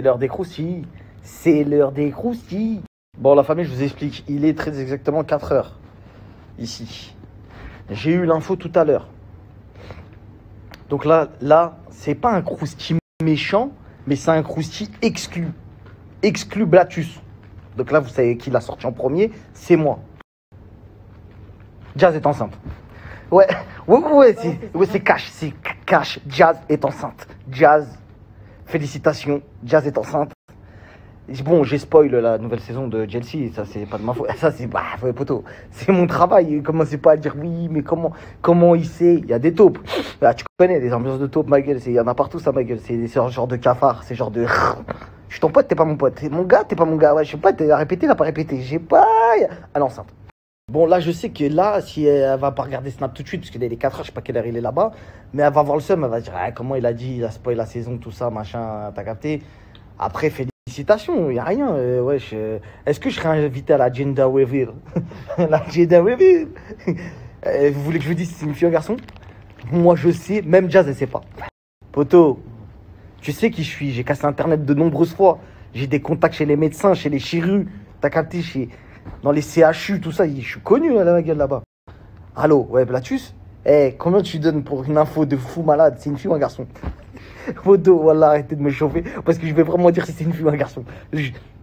l'heure des croustilles. C'est l'heure des croustilles. Bon, la famille, je vous explique. Il est très exactement 4 heures. Ici. J'ai eu l'info tout à l'heure. Donc là, là, c'est pas un croustille méchant, mais c'est un croustille exclu. Exclu Blatus. Donc là, vous savez qui l'a sorti en premier C'est moi. Jazz est enceinte. Ouais, ouais, ouais, c'est ouais, c'est cash, c'est cash. Jazz est enceinte. Jazz, félicitations, Jazz est enceinte. Bon, j'ai spoil la nouvelle saison de Chelsea, ça c'est pas de ma faute. Ça c'est bah, poteau. C'est mon travail. Commencez pas à dire oui, mais comment comment il sait? Il y a des taupes. Là, tu connais les ambiances de taupes, ma gueule. Il y en a partout, ça, ma gueule. C'est ce genre de cafard, c'est genre de. Je suis ton pote, t'es pas mon pote. Mon gars, t'es pas mon gars. Ouais, je sais pas, t'as répété, t'as pas répété. J'ai pas. À l'enceinte. Bon, là, je sais que là, si elle va pas regarder Snap tout de suite, parce qu'il est les 4 heures, je sais pas quelle heure il est là-bas, mais elle va voir le seum, elle va dire, ah, comment il a dit, il a spoil la saison, tout ça, machin, t'as capté. Après, félicitations, y a rien, euh, euh, Est-ce que je serais invité à la Gender Reveal La Gender Reveal Euh, Vous voulez que je vous dise si c'est une fille ou un garçon? Moi, je sais, même Jazz, elle sait pas. Poto, tu sais qui je suis, j'ai cassé Internet de nombreuses fois. J'ai des contacts chez les médecins, chez les chirurgiens, t'as capté, chez... dans les CHU, tout ça, je suis connu à la gueule là-bas. Allô, ouais, Blatus Eh, combien tu donnes pour une info de fou malade C'est une fille ou un garçon Poto, voilà, arrêtez de me chauffer, parce que je vais vraiment dire si c'est une fille ou un garçon.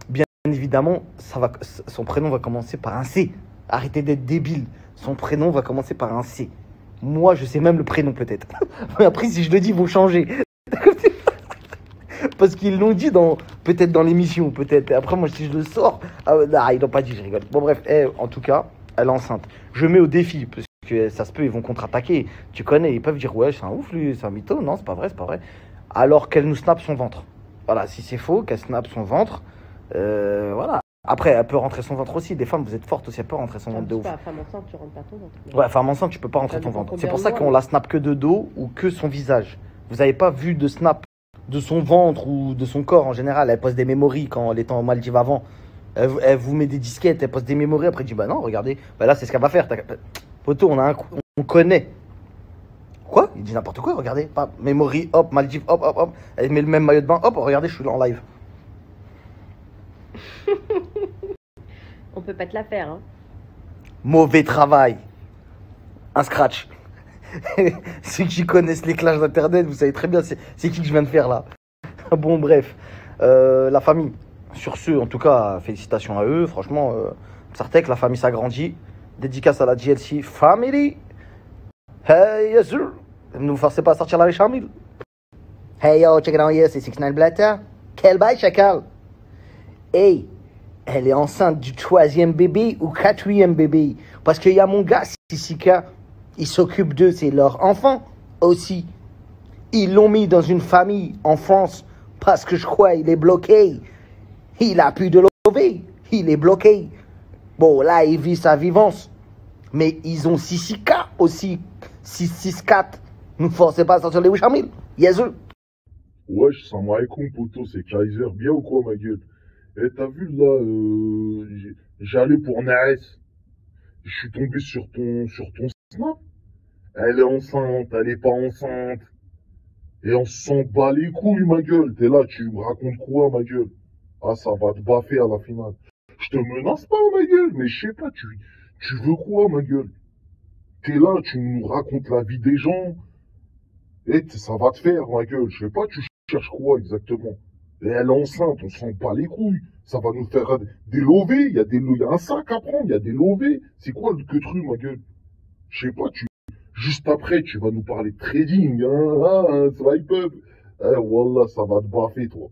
Bien évidemment, ça va... son prénom va commencer par un C. Arrêtez d'être débile. Son prénom va commencer par un C. Moi, je sais même le prénom peut-être. Mais après, si je le dis, ils vont changer. Parce qu'ils l'ont dit dans peut-être dans l'émission, peut-être. Après, moi, si je le sors, ah, nah, ils l'ont pas dit, je rigole. Bon, bref, eh, en tout cas, elle est enceinte. Je mets au défi, parce que ça se peut, ils vont contre-attaquer. Tu connais, ils peuvent dire, ouais, c'est un ouf, lui, c'est un mytho. Non, c'est pas vrai, c'est pas vrai. Alors qu'elle nous snappe son ventre. Voilà, si c'est faux, qu'elle snappe son ventre, euh, voilà. Après, elle peut rentrer son ventre aussi. Des femmes, vous êtes fortes aussi, elle peut rentrer son ventre de ouf. Pas femme enceinte, tu rentres pas ton ventre. Ouais, femme enceinte, tu peux pas rentrer ton ventre. C'est pour ça qu'on la snap que de dos ou que son visage. Vous avez pas vu de snap de son ventre ou de son corps en général. Elle poste des mémories quand elle était en Maldives avant. Elle, vous- elle vous met des disquettes, elle poste des mémories. Après, elle dit Bah non, regardez, bah là, c'est ce qu'elle va faire. Poto, on a un on connaît. Quoi? Il dit n'importe quoi, regardez. Pas mémorie, hop, Maldives, hop, hop, hop. Elle met le même maillot de bain, hop, regardez, je suis là en live. On peut pas te la faire, hein. Mauvais travail. Un scratch. Ceux qui connaissent les clashs d'internet, vous savez très bien c'est qui que je viens de faire là. Bon, bref. Euh, la famille. Sur ce, en tout cas, félicitations à eux. Franchement, euh, Sartek, la famille s'agrandit. Dédicace à la GLC Family. Hey, yes, sir. Ne vous forcez pas à sortir la Chamil. Hey, yo, check it out here, c'est 69 Blatter. Quel bail, chacal. Hey, elle est enceinte du troisième bébé ou quatrième bébé. Parce qu'il y a mon gars, Sissika, il s'occupe d'eux, c'est leur enfant aussi. Ils l'ont mis dans une famille en France parce que je crois il est bloqué. Il a plus de lever, il est bloqué. Bon, là, il vit sa vivance. Mais ils ont Sissika aussi. 664. Ne forcez pas à sortir les Wishamil. Yes, sir. Wesh, salam alaikum, poto, c'est Kaiser. Bien ou quoi, ma gueule? Eh, t'as vu, là, euh, j'allais pour Nares. Je suis tombé sur ton, sur ton. Elle est enceinte, elle est pas enceinte. Et on s'en bat les couilles, ma gueule. T'es là, tu me racontes quoi, ma gueule? Ah, ça va te baffer à la finale. Je te menace pas, ma gueule, mais je sais pas, tu, veux quoi, ma gueule? T'es là, tu nous racontes la vie des gens. Et ça va te faire, ma gueule. Je sais pas, tu cherches quoi exactement Et elle est enceinte, on s'en bat les couilles. Ça va nous faire des lovés. Il y a un sac à prendre, il y a des lovés. C'est quoi le que truc, ma gueule? Je sais pas, tu, juste après, tu vas nous parler de trading, hein, hein, swipe up. Eh, voilà, ça va te baffer, toi.